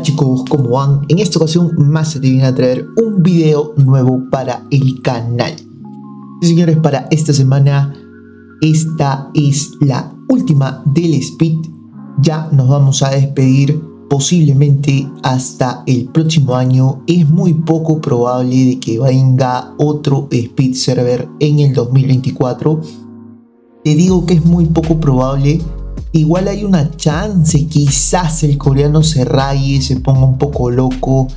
chicos? ¿Cómo van? En esta ocasión más se te viene a traer un video nuevo para el canal. Señores, para esta semana esta es la última del Speed. Ya nos vamos a despedir posiblemente hasta el próximo año. Es muy poco probable de que venga otro Speed Server en el 2024. Te digo que es muy poco probable igual hay una chance, quizás el coreano se raye, se ponga un poco loco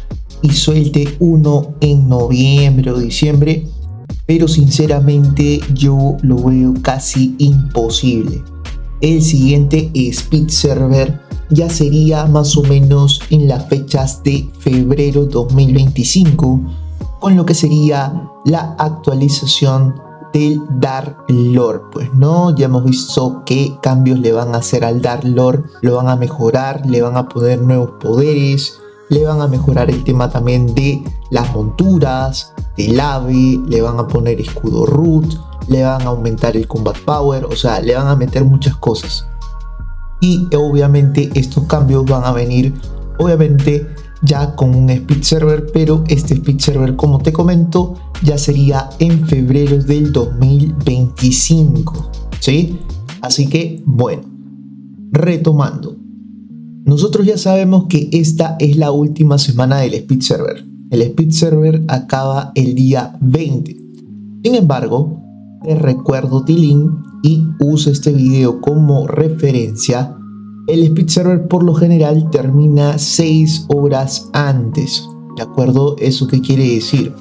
y suelte uno en noviembre o diciembre, pero sinceramente yo lo veo casi imposible. El siguiente Speed Server ya sería más o menos en las fechas de febrero 2025, con lo que sería la actualización del Dark Lord. Pues no, ya hemos visto qué cambios le van a hacer al Dark Lord. Lo van a mejorar, le van a poner nuevos poderes, le van a mejorar el tema también de las monturas, del ave, le van a poner escudo root, le van a aumentar el combat power, o sea, le van a meter muchas cosas. Y obviamente estos cambios van a venir, obviamente, ya con un speed server, pero este speed server, como te comento, ya sería en febrero del 2025. ¿Sí? Así que, bueno, retomando. Nosotros ya sabemos que esta es la última semana del speed server. El speed server acaba el día 20. Sin embargo, te recuerdo Tilín y uso este video como referencia el speed server por lo general termina 6 horas antes. ¿De acuerdo? ¿Eso qué quiere decir?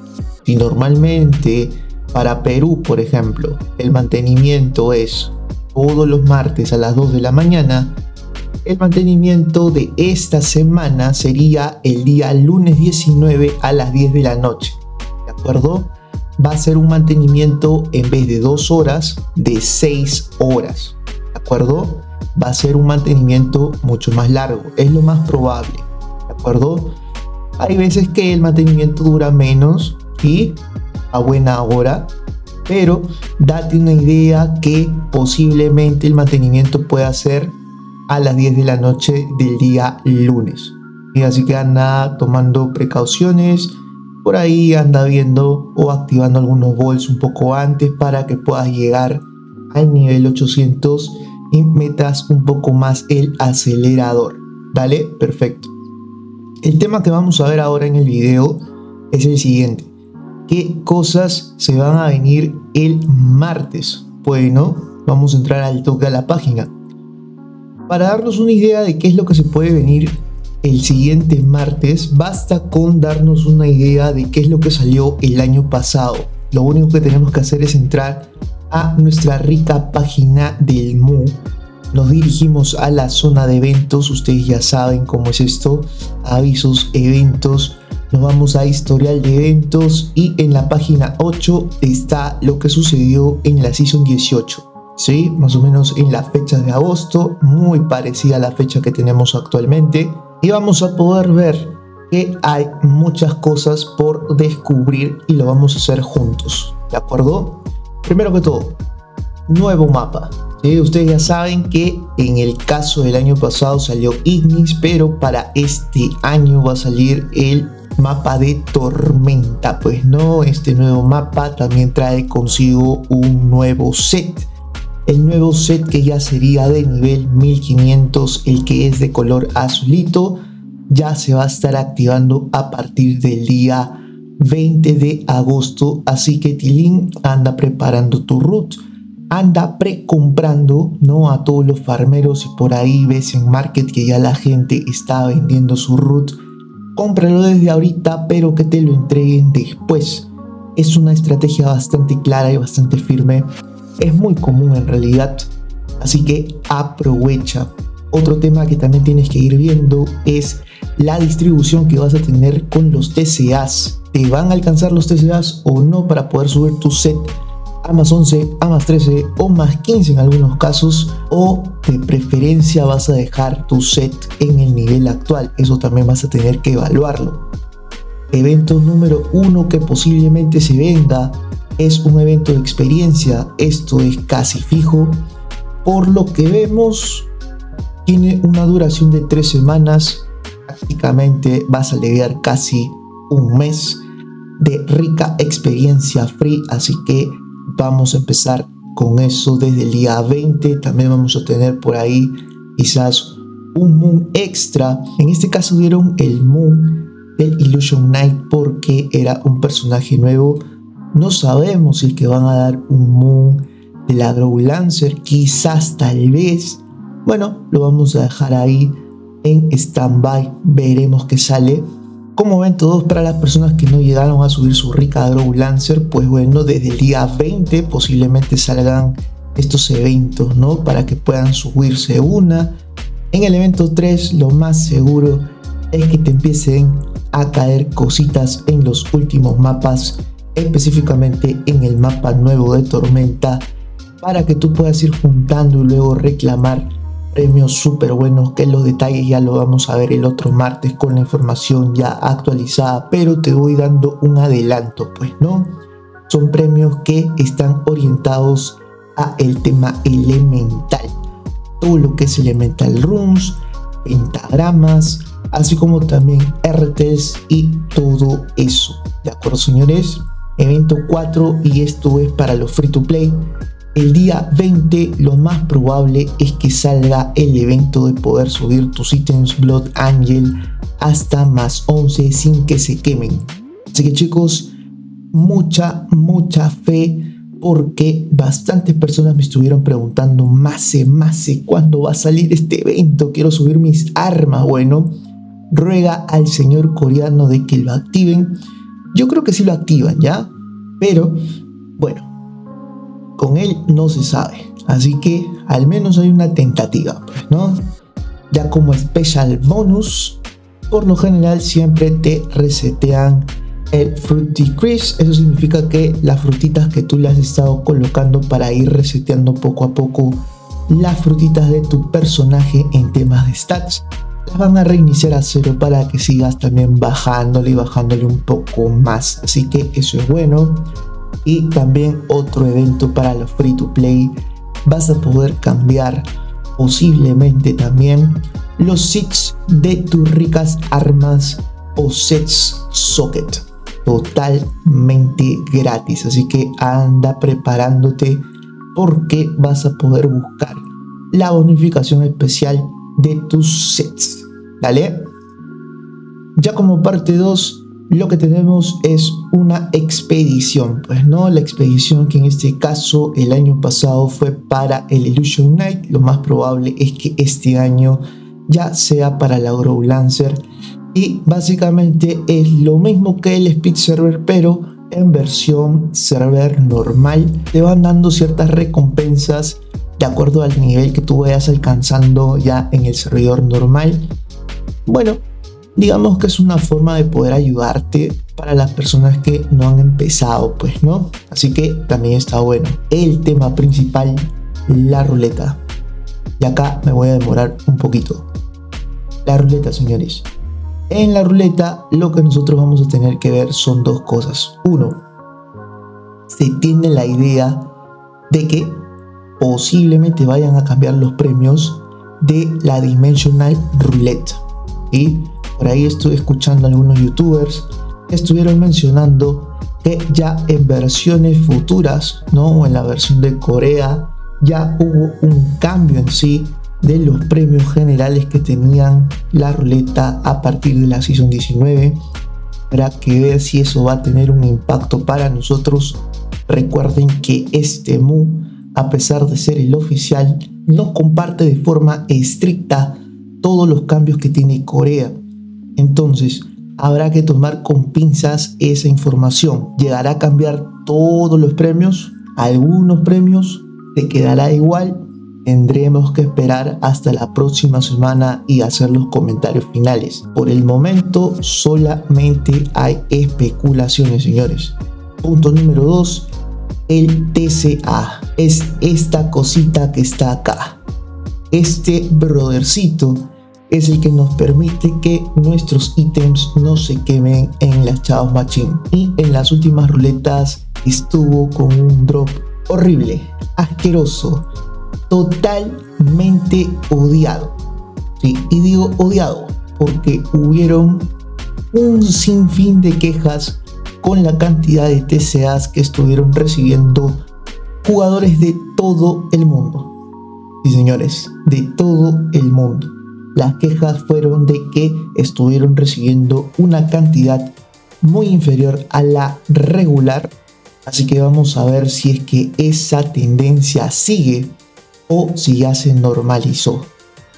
Si normalmente para Perú, por ejemplo, el mantenimiento es todos los martes a las 2 de la mañana, el mantenimiento de esta semana sería el día lunes 19 a las 10 de la noche. ¿De acuerdo? Va a ser un mantenimiento en vez de 2 horas, de 6 horas. ¿De acuerdo? Va a ser un mantenimiento mucho más largo. Es lo más probable. ¿De acuerdo? Hay veces que el mantenimiento dura menos y a buena hora. Pero date una idea que posiblemente el mantenimiento pueda ser a las 10 de la noche del día lunes. Y así que anda tomando precauciones. Por ahí anda viendo o activando algunos bols un poco antes para que puedas llegar al nivel 800 y metas un poco más el acelerador. ¿Vale? Perfecto. El tema que vamos a ver ahora en el video es el siguiente. ¿Qué cosas se van a venir el martes? Bueno, vamos a entrar al toque a la página. Para darnos una idea de qué es lo que se puede venir el siguiente martes, basta con darnos una idea de qué es lo que salió el año pasado. Lo único que tenemos que hacer es entrar a nuestra rica página del MU. Nos dirigimos a la zona de eventos, ustedes ya saben cómo es esto, avisos, eventos, nos vamos a historial de eventos y en la página 8 está lo que sucedió en la season 18. ¿sí? Más o menos en las fechas de agosto, muy parecida a la fecha que tenemos actualmente. Y vamos a poder ver que hay muchas cosas por descubrir y lo vamos a hacer juntos. ¿De acuerdo? Primero que todo, nuevo mapa. Ustedes ya saben que en el caso del año pasado salió Ignis, pero para este año va a salir el mapa de tormenta. Pues no, este nuevo mapa también trae consigo un nuevo set. El nuevo set que ya sería de nivel 1500, el que es de color azulito, ya se va a estar activando a partir del día 20 de agosto. Así que Tilín anda preparando tu root, anda precomprando ¿no? a todos los farmeros y por ahí ves en market que ya la gente está vendiendo su root. Cómpralo desde ahorita, pero que te lo entreguen después. Es una estrategia bastante clara y bastante firme. Es muy común en realidad. Así que aprovecha. Otro tema que también tienes que ir viendo es la distribución que vas a tener con los TCAs te van a alcanzar los TCAs o no para poder subir tu set a más 11, a más 13 o más 15 en algunos casos o de preferencia vas a dejar tu set en el nivel actual. Eso también vas a tener que evaluarlo. Evento número uno que posiblemente se venda es un evento de experiencia. Esto es casi fijo. Por lo que vemos, tiene una duración de 3 semanas prácticamente vas a aliviar casi un mes de rica experiencia free, así que vamos a empezar con eso desde el día 20. También vamos a tener por ahí quizás un Moon extra. En este caso dieron el Moon del Illusion Knight porque era un personaje nuevo. No sabemos si es que van a dar un Moon de la Grow Lancer, quizás tal vez. Bueno, lo vamos a dejar ahí en stand-by, veremos qué sale. Como ven todos para las personas que no llegaron a subir su rica Lancer, pues bueno, desde el día 20 posiblemente salgan estos eventos, ¿no? Para que puedan subirse una. En el evento 3 lo más seguro es que te empiecen a caer cositas en los últimos mapas, específicamente en el mapa nuevo de Tormenta, para que tú puedas ir juntando y luego reclamar premios súper buenos que los detalles ya lo vamos a ver el otro martes con la información ya actualizada pero te voy dando un adelanto pues no son premios que están orientados a el tema elemental. Todo lo que es elemental rooms pentagramas así como también RTs y todo eso. De acuerdo señores evento 4 y esto es para los free to play el día 20 lo más probable es que salga el evento de poder subir tus ítems Blood Angel hasta más 11 sin que se quemen. Así que chicos, mucha, mucha fe porque bastantes personas me estuvieron preguntando, Mase, Mase, ¿cuándo va a salir este evento? Quiero subir mis armas. Bueno, ruega al señor coreano de que lo activen. Yo creo que sí lo activan, ¿ya? Pero, bueno, con él no se sabe. Así que al menos hay una tentativa, ¿no? Ya como special bonus, por lo general siempre te resetean el fruit decrease. Eso significa que las frutitas que tú le has estado colocando para ir reseteando poco a poco las frutitas de tu personaje en temas de stats las van a reiniciar a cero para que sigas también bajándole y bajándole un poco más. Así que eso es bueno y también otro evento para los free to play. Vas a poder cambiar posiblemente también los sets de tus ricas armas o sets socket totalmente gratis así que anda preparándote porque vas a poder buscar la bonificación especial de tus sets ¿vale? ya como parte 2 lo que tenemos es una expedición, pues no, la expedición que en este caso el año pasado fue para el Illusion Night, lo más probable es que este año ya sea para la Grow Lancer y básicamente es lo mismo que el Speed Server pero en versión server normal, te van dando ciertas recompensas de acuerdo al nivel que tú vayas alcanzando ya en el servidor normal. Bueno, digamos que es una forma de poder ayudarte para las personas que no han empezado, pues, ¿no? Así que también está bueno. El tema principal, la ruleta. Y acá me voy a demorar un poquito. La ruleta, señores. En la ruleta lo que nosotros vamos a tener que ver son dos cosas. Uno, se tiene la idea de que posiblemente vayan a cambiar los premios de la Dimensional Roulette. Y por ahí estuve escuchando a algunos youtubers que estuvieron mencionando que ya en versiones futuras, ¿no? en la versión de Corea, ya hubo un cambio en sí de los premios generales que tenían la ruleta a partir de la Season 19. Habrá que ver si eso va a tener un impacto para nosotros. Recuerden que este MU, a pesar de ser el oficial, no comparte de forma estricta todos los cambios que tiene Corea. Entonces, habrá que tomar con pinzas esa información. ¿Llegará a cambiar todos los premios? ¿Algunos premios? ¿Te quedará igual? Tendremos que esperar hasta la próxima semana y hacer los comentarios finales. Por el momento solamente hay especulaciones, señores. Punto número 2. El TCA es esta cosita que está acá. Este brodercito es el que nos permite que nuestros ítems no se quemen en la Chaos Machine. Y en las últimas ruletas estuvo con un drop horrible, asqueroso, totalmente odiado. Sí, y digo odiado porque hubieron un sinfín de quejas con la cantidad de TCAs que estuvieron recibiendo jugadores de todo el mundo. Sí, señores, de todo el mundo. Las quejas fueron de que estuvieron recibiendo una cantidad muy inferior a la regular. Así que vamos a ver si es que esa tendencia sigue o si ya se normalizó.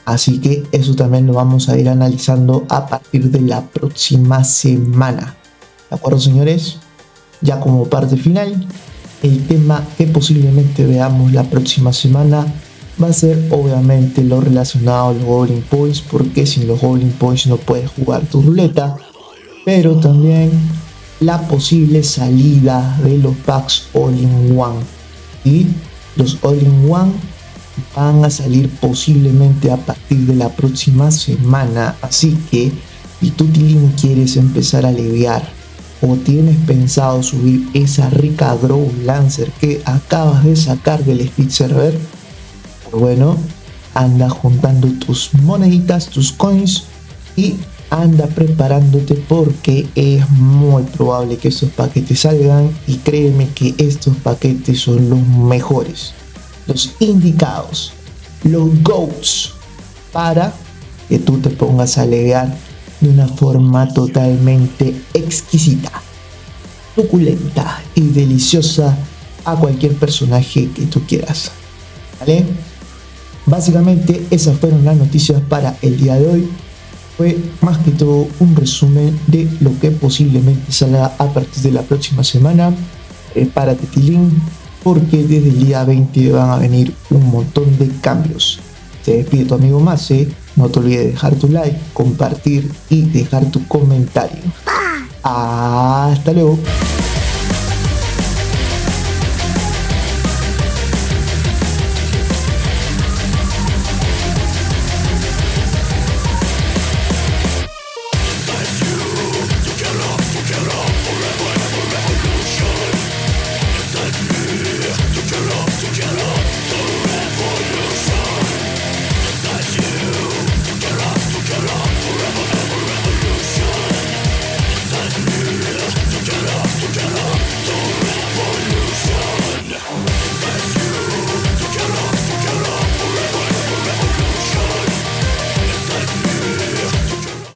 Así que eso también lo vamos a ir analizando a partir de la próxima semana. ¿De acuerdo, señores? Ya como parte final, el tema que posiblemente veamos la próxima semana va a ser obviamente lo relacionado a los Goblin Points, porque sin los Goblin Points no puedes jugar tu ruleta, pero también la posible salida de los packs All in One. Y los All in One van a salir posiblemente a partir de la próxima semana. Así que si tú Tilín quieres empezar a aliviar o tienes pensado subir esa rica Grow Lancer que acabas de sacar del Speed Server, pues bueno, anda juntando tus moneditas, tus coins y anda preparándote porque es muy probable que estos paquetes salgan y créeme que estos paquetes son los mejores los indicados, los GOATs, para que tú te pongas a alegar de una forma totalmente exquisita, suculenta y deliciosa a cualquier personaje que tú quieras. ¿Vale? Básicamente esas fueron las noticias para el día de hoy. Fue más que todo un resumen de lo que posiblemente salga a partir de la próxima semana. Prepárate, Tilín, porque desde el día 20 van a venir un montón de cambios. Te despide tu amigo Mase, no te olvides de dejar tu like, compartir y dejar tu comentario. Hasta luego.